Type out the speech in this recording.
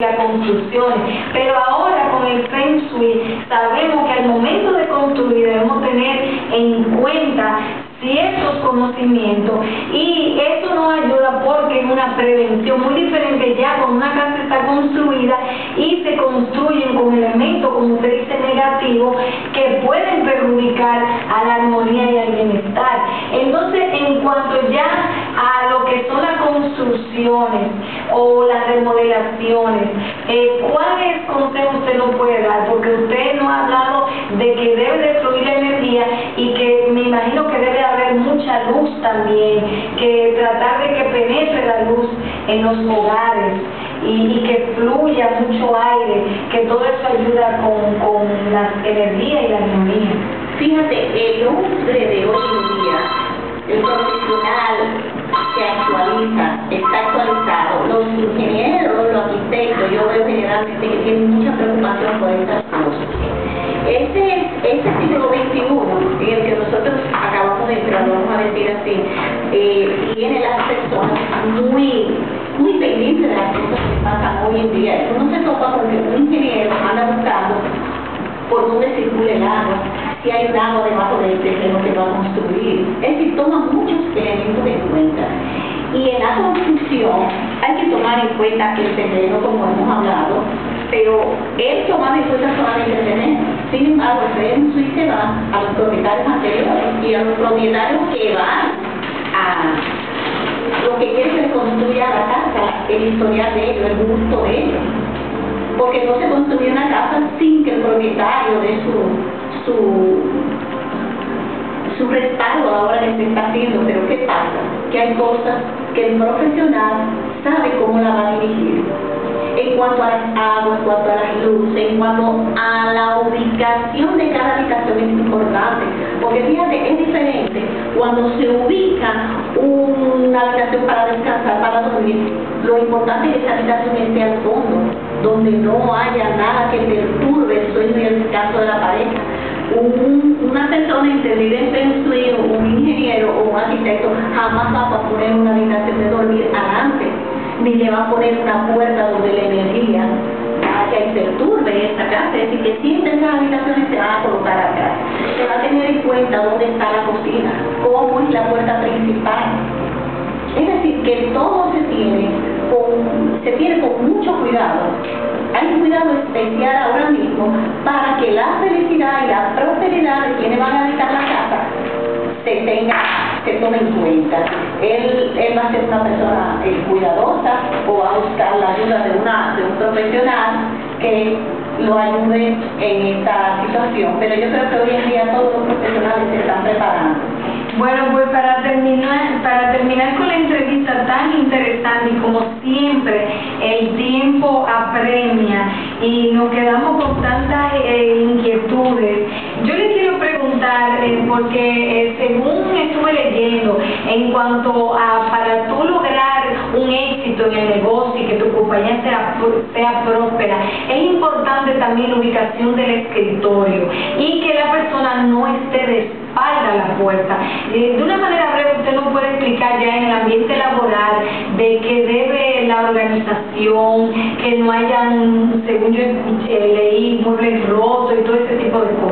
las construcciones, pero ahora con el Feng sabemos que al momento de construir debemos tener en cuenta ciertos conocimientos. Y eso nos ayuda porque es una prevención muy diferente. Ya cuando una casa está construida y se construyen con elementos, como usted dice, negativos que pueden perjudicar a la armonía y al bienestar. Entonces, en cuanto ya a lo que son las construcciones o las remodelaciones, eh, ¿cuáles consejos usted nos puede dar? Porque usted nos ha hablado de que debe de fluir energía y que me imagino que debe haber mucha luz también, que tratar de que penetre la luz en los hogares y, que fluya mucho aire, que todo eso ayuda con, con la energía y la armonía. Fíjate, el hombre de hoy en día, el profesional se actualiza, está actualizado. Los ingenieros, que tienen mucha preocupación por estas cosas. Este, este siglo XXI, en el que nosotros acabamos de entrar, vamos a decir así, eh, tiene las personas muy, muy pendientes de las cosas que pasan hoy en día. Uno se topa porque un ingeniero anda buscando por dónde circula el agua, si hay un agua debajo del terreno que va a construir. Es decir, toma muchos elementos en cuenta. Y en la construcción hay que tomar en cuenta el terreno, como hemos hablado, pero él tomaba cuenta solamente el terreno. Sin embargo, el Sui se va a los propietarios anteriores y a los propietarios que van a lo que quiere se construya la casa, el historial de ellos, el gusto de ellos. Porque no se construye una casa sin que el propietario dé su, su, su respaldo ahora que se está haciendo. Pero ¿qué pasa? Que hay cosas que el profesional cuanto a las aguas, en cuanto a las luces, en cuanto a la ubicación de cada habitación es importante. Porque fíjate, es diferente cuando se ubica una habitación para descansar, para dormir. Lo importante es que esa habitación esté al fondo, donde no haya nada que perturbe el sueño y el descanso de la pareja. una persona entendida en un ingeniero o un arquitecto, jamás va a poner una habitación de dormir ni le va a poner una puerta donde la energía que perturbe esta casa, es decir, que siempre esas habitaciones se van a colocar acá. Se va a tener en cuenta dónde está la cocina, cómo es la puerta principal. Es decir, que todo se tiene con, se tiene con mucho cuidado. Hay un cuidado especial ahora mismo para que la felicidad y la prosperidad de quienes van a habitar la casa se tenga, se tome en cuenta. Él, va a ser una persona eh, cuidadosa o va a buscar la ayuda de, una, de un profesional que lo ayude en esta situación. Pero yo creo que hoy en día todos los profesionales se están preparando. Bueno, pues para terminar, para terminar con la entrevista tan interesante y como siempre, el tiempo apremia y nos quedamos con tantas eh, inquietudes. Yo le quiero preguntar, eh, porque eh, leyendo, en cuanto a para tú lograr un éxito en el negocio y que tu compañía sea, sea próspera, es importante también la ubicación del escritorio y que la persona no esté de a la puerta. de una manera breve usted nos puede explicar ya en el ambiente laboral de que debe la organización, que no haya, según yo leí, muebles rotos y todo ese tipo de cosas,